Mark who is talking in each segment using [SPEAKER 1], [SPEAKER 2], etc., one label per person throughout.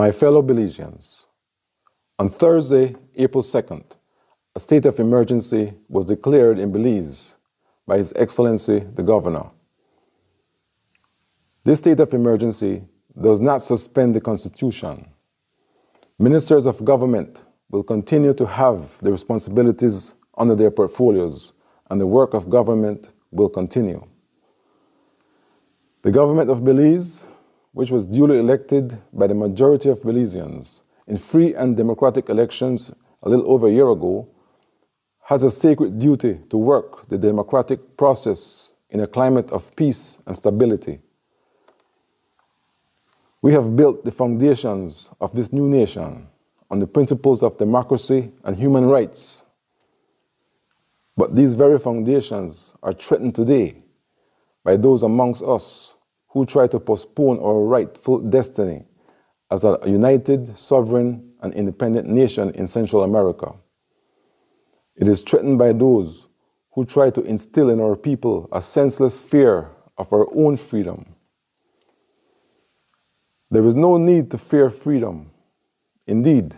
[SPEAKER 1] My fellow Belizeans, on Thursday, April 2nd, a state of emergency was declared in Belize by His Excellency the Governor. This state of emergency does not suspend the Constitution. Ministers of government will continue to have the responsibilities under their portfolios, and the work of government will continue. The government of Belize, which was duly elected by the majority of Belizeans in free and democratic elections a little over a year ago, has a sacred duty to work the democratic process in a climate of peace and stability. We have built the foundations of this new nation on the principles of democracy and human rights. But these very foundations are threatened today by those amongst us who try to postpone our rightful destiny as a united, sovereign, and independent nation in Central America. It is threatened by those who try to instill in our people a senseless fear of our own freedom there is no need to fear freedom. Indeed,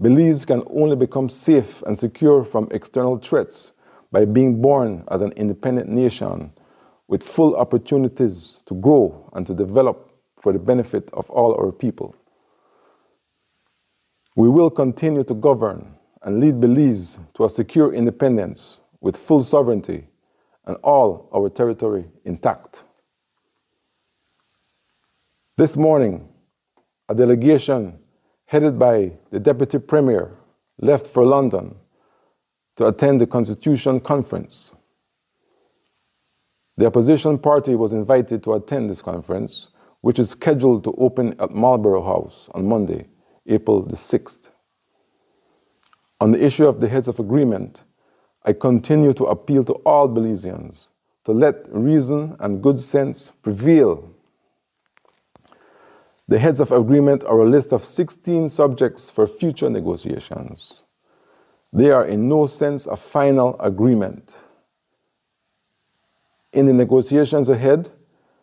[SPEAKER 1] Belize can only become safe and secure from external threats by being born as an independent nation with full opportunities to grow and to develop for the benefit of all our people. We will continue to govern and lead Belize to a secure independence with full sovereignty and all our territory intact. This morning, a delegation headed by the Deputy Premier left for London to attend the Constitution Conference. The opposition party was invited to attend this conference, which is scheduled to open at Marlborough House on Monday, April the 6th. On the issue of the heads of agreement, I continue to appeal to all Belizeans to let reason and good sense prevail the heads of agreement are a list of 16 subjects for future negotiations. They are in no sense a final agreement. In the negotiations ahead,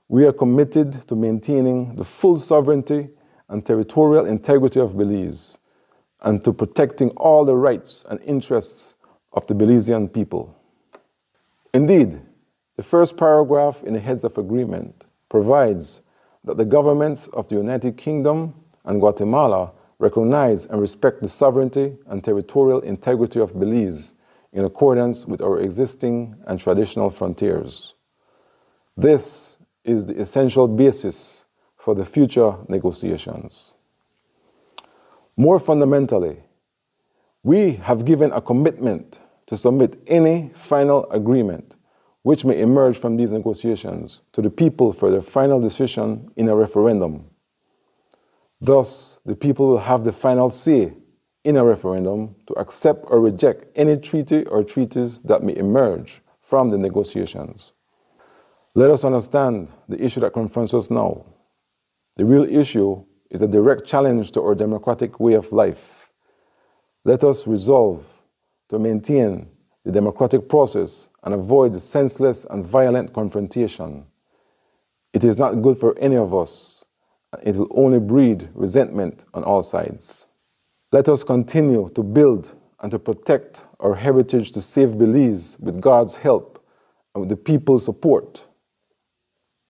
[SPEAKER 1] we are committed to maintaining the full sovereignty and territorial integrity of Belize and to protecting all the rights and interests of the Belizean people. Indeed, the first paragraph in the Heads of Agreement provides that the governments of the United Kingdom and Guatemala recognize and respect the sovereignty and territorial integrity of Belize in accordance with our existing and traditional frontiers. This is the essential basis for the future negotiations. More fundamentally, we have given a commitment to submit any final agreement which may emerge from these negotiations to the people for their final decision in a referendum. Thus, the people will have the final say in a referendum to accept or reject any treaty or treaties that may emerge from the negotiations. Let us understand the issue that confronts us now. The real issue is a direct challenge to our democratic way of life. Let us resolve to maintain the democratic process and avoid senseless and violent confrontation. It is not good for any of us. It will only breed resentment on all sides. Let us continue to build and to protect our heritage to save Belize with God's help and with the people's support.